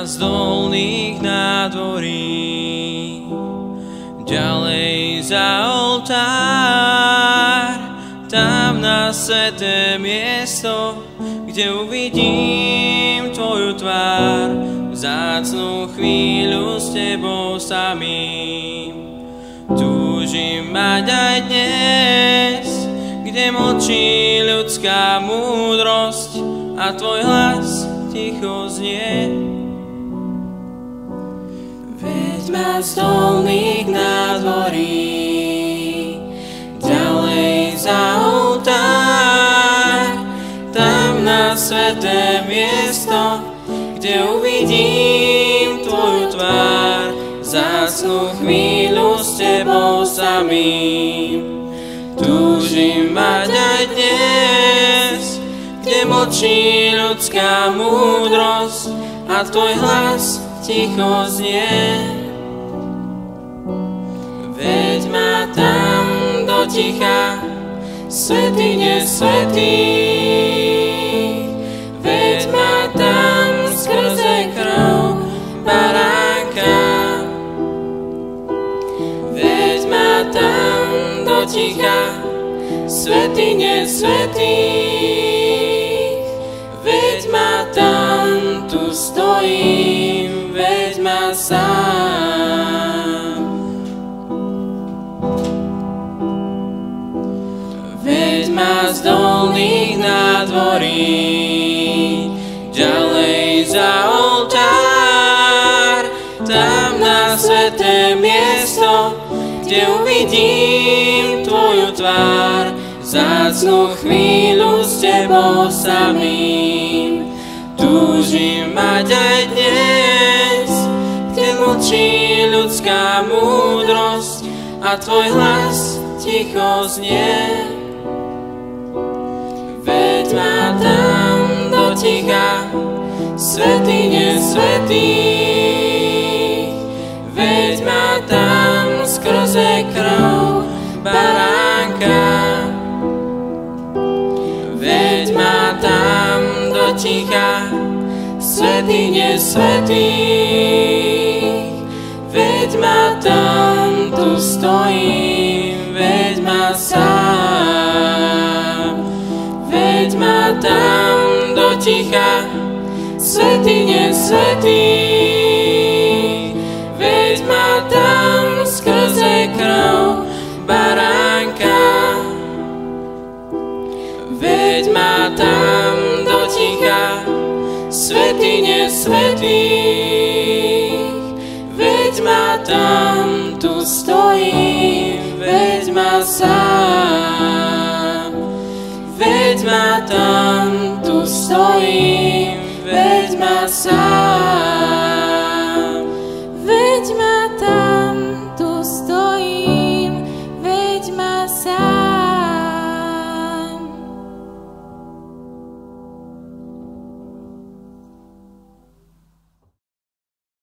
Z dolných nádvorí, ďalej za oltár, tam na sveté miesto, kde uvidím Tvoju tvár, zácnú chvíľu s Tebou samým. Túžim mať aj dnes, kde močí ľudská múdrosť a Tvoj hlas ticho znie. Z dolných nádvorí, ďalej za oltár, tam na sveté miesto, kde uvidím Tvoju tvár, zácnú chvíľu s Tebou samým. Túžim mať aj dnes, kde močí ľudská múdrosť a Tvoj hlas ticho znie. Tam do ticha, svetine svetý. Veď ma tam skrze krv baránka. Veď ma tam do ticha, svetine svetých. Veď ma tam, tu stojím, veď ma sám. Z dolných nádvorí, ďalej za oltár, tam na sveté miesto, kde uvidím Tvoju tvár, zácnú chvíľu s Tebou samým. Túžim mať aj dnes, kde mlčí ľudská múdrosť a Tvoj hlas ticho znie. Ticha, svetine svetých. Veď ma tam skrze krv baránka. Veď ma tam do ticha, svetine svetých. Veď ma tam, tu stojím, ticha, svetine svetých. Veď ma tam skrze krv baránka. Veď ma tam do ticha, svetine svetých. Veď ma tam, tu stojím, veď ma sám. Veď ma tam, stojím, veď ma sám, veď ma tam, tu